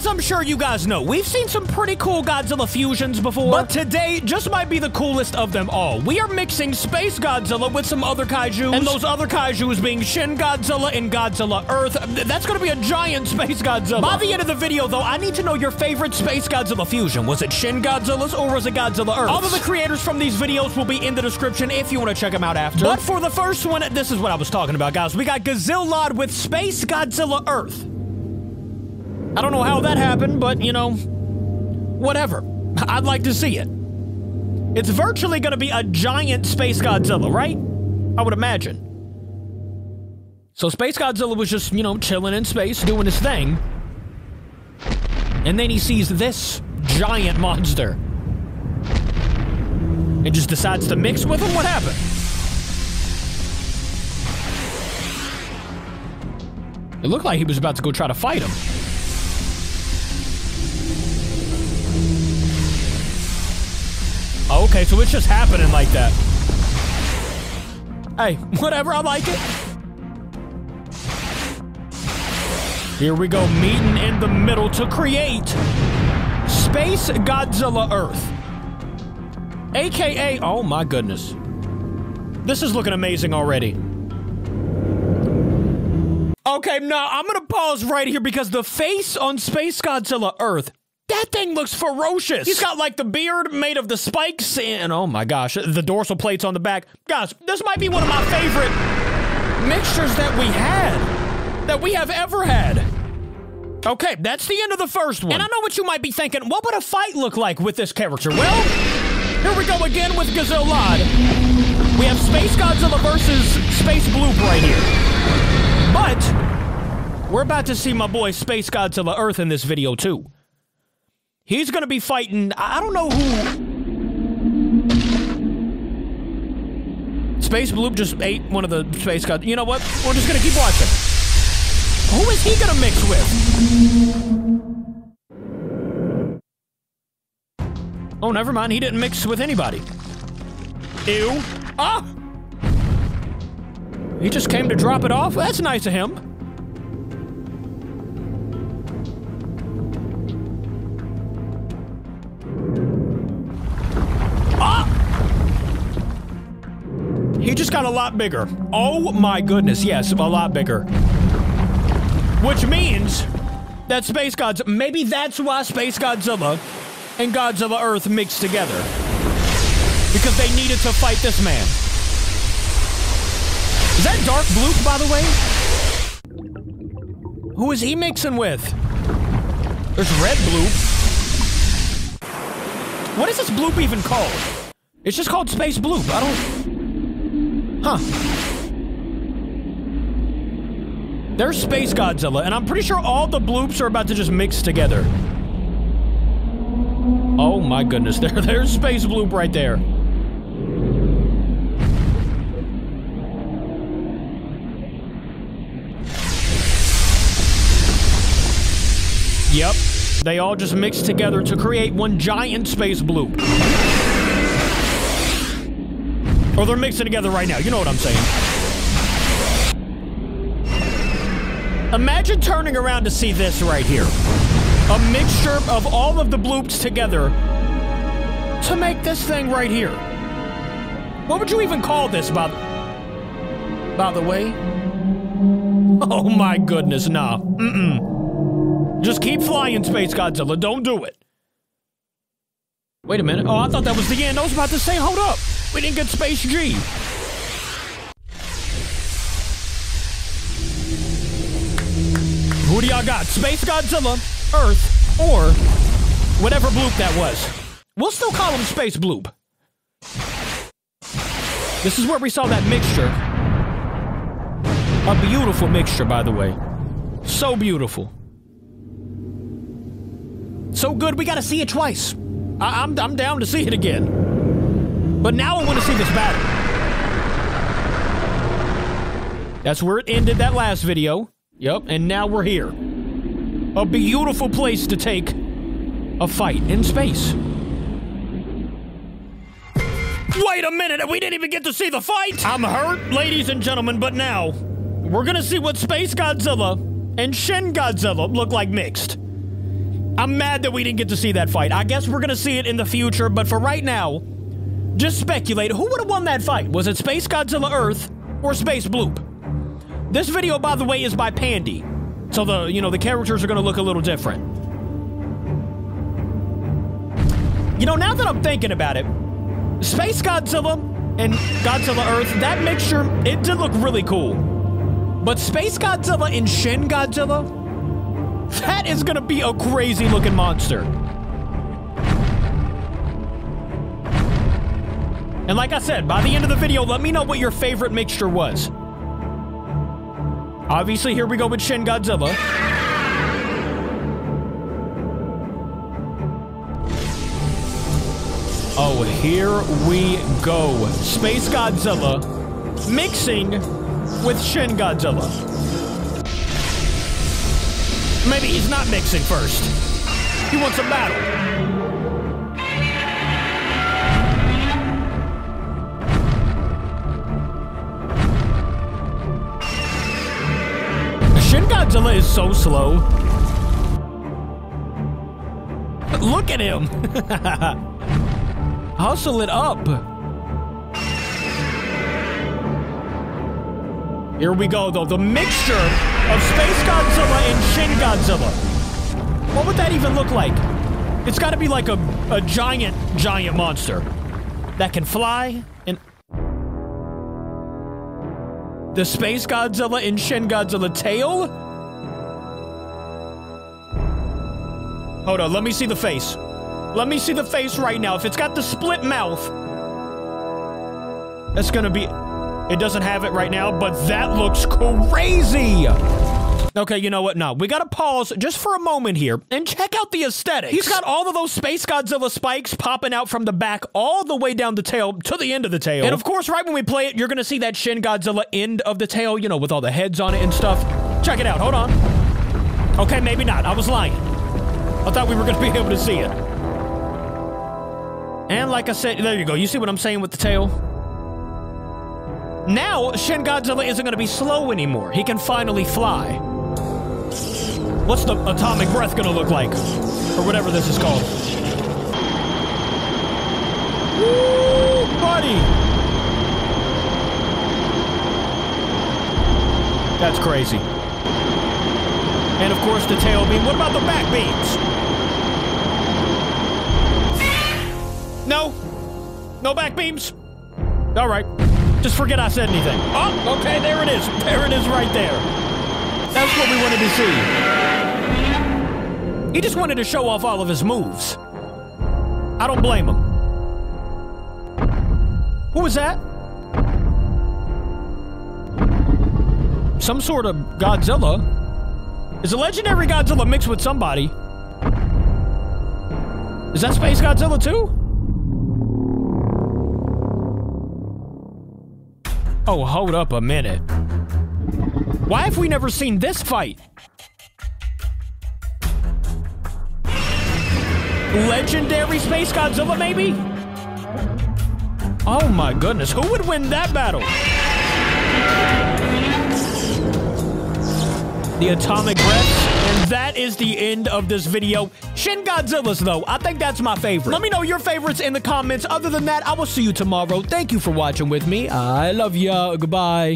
As I'm sure you guys know, we've seen some pretty cool Godzilla fusions before, but today just might be the coolest of them all. We are mixing Space Godzilla with some other kaijus, and those other kaijus being Shin Godzilla and Godzilla Earth. That's gonna be a giant Space Godzilla. By the end of the video, though, I need to know your favorite Space Godzilla fusion. Was it Shin Godzilla's or was it Godzilla Earth? All of the creators from these videos will be in the description if you want to check them out after. But for the first one, this is what I was talking about, guys. We got Gazillod with Space Godzilla Earth. I don't know how that happened, but you know, whatever. I'd like to see it. It's virtually going to be a giant Space Godzilla, right? I would imagine. So Space Godzilla was just, you know, chilling in space, doing his thing. And then he sees this giant monster. And just decides to mix with him? What happened? It looked like he was about to go try to fight him. Oh, okay, so it's just happening like that. Hey, whatever, I like it. Here we go, meeting in the middle to create Space Godzilla Earth. AKA, oh my goodness. This is looking amazing already. Okay, no, I'm gonna pause right here because the face on Space Godzilla Earth that thing looks ferocious. He's got like the beard made of the spikes and oh my gosh, the dorsal plates on the back. Guys, this might be one of my favorite mixtures that we had, that we have ever had. Okay, that's the end of the first one. And I know what you might be thinking. What would a fight look like with this character? Well, here we go again with Gazillod. We have Space Godzilla versus Space Bloop right here. But we're about to see my boy Space Godzilla Earth in this video too. He's going to be fighting, I don't know who. Space Bloop just ate one of the space gods. You know what? We're just going to keep watching. Who is he going to mix with? Oh, never mind. He didn't mix with anybody. Ew. Ah! He just came to drop it off? That's nice of him. Just got a lot bigger. Oh my goodness, yes, a lot bigger. Which means that Space Gods, maybe that's why Space Godzilla and Godzilla Earth mixed together. Because they needed to fight this man. Is that Dark Bloop, by the way? Who is he mixing with? There's Red Bloop. What is this bloop even called? It's just called Space Bloop. I don't... Huh. There's Space Godzilla, and I'm pretty sure all the bloops are about to just mix together. Oh my goodness, there, there's Space Bloop right there. Yep, they all just mixed together to create one giant Space Bloop. Or they're mixing together right now. You know what I'm saying. Imagine turning around to see this right here. A mixture of all of the bloops together to make this thing right here. What would you even call this, by, by the way? Oh my goodness, nah. Mm-mm. Just keep flying, Space Godzilla. Don't do it. Wait a minute. Oh, I thought that was the end. I was about to say, hold up. We didn't get Space G. Who do y'all got? Space Godzilla, Earth, or whatever bloop that was. We'll still call him Space Bloop. This is where we saw that mixture. A beautiful mixture, by the way. So beautiful. So good, we gotta see it twice. I I'm, I'm down to see it again. But now I want to see this battle. That's where it ended that last video. Yep, and now we're here. A beautiful place to take a fight in space. Wait a minute, we didn't even get to see the fight! I'm hurt, ladies and gentlemen, but now we're gonna see what Space Godzilla and Shin Godzilla look like mixed. I'm mad that we didn't get to see that fight. I guess we're gonna see it in the future, but for right now, just speculate. Who would have won that fight? Was it Space Godzilla Earth or Space Bloop? This video, by the way, is by Pandy. So the, you know, the characters are gonna look a little different. You know, now that I'm thinking about it, Space Godzilla and Godzilla Earth, that mixture, it did look really cool. But Space Godzilla and Shin Godzilla, that is gonna be a crazy looking monster. And like I said, by the end of the video, let me know what your favorite mixture was. Obviously, here we go with Shin Godzilla. Oh, here we go. Space Godzilla mixing with Shin Godzilla. Maybe he's not mixing first. He wants a battle. Godzilla is so slow. Look at him. Hustle it up. Here we go, though. The mixture of Space Godzilla and Shin Godzilla. What would that even look like? It's got to be like a, a giant, giant monster that can fly and... The Space Godzilla and Shin Godzilla tail? Hold on, let me see the face. Let me see the face right now. If it's got the split mouth, that's gonna be... It doesn't have it right now, but that looks crazy! Okay, you know what? No, we gotta pause just for a moment here and check out the aesthetics. He's got all of those Space Godzilla spikes popping out from the back all the way down the tail to the end of the tail. And of course, right when we play it, you're gonna see that Shin Godzilla end of the tail, you know, with all the heads on it and stuff. Check it out, hold on. Okay, maybe not. I was lying. I thought we were gonna be able to see it. And like I said, there you go. You see what I'm saying with the tail? Now, Shin Godzilla isn't going to be slow anymore. He can finally fly. What's the atomic breath going to look like? Or whatever this is called. Woo, buddy! That's crazy. And of course, the tail beam. What about the back beams? No back beams? All right. Just forget I said anything. Oh, okay, there it is. There it is right there. That's what we wanted to see. He just wanted to show off all of his moves. I don't blame him. Who was that? Some sort of Godzilla. Is a legendary Godzilla mixed with somebody? Is that Space Godzilla too? Oh, hold up a minute. Why have we never seen this fight? Legendary Space Godzilla, maybe? Oh my goodness, who would win that battle? The atomic that is the end of this video. Shin Godzilla's, though, I think that's my favorite. Let me know your favorites in the comments. Other than that, I will see you tomorrow. Thank you for watching with me. I love ya. Goodbye.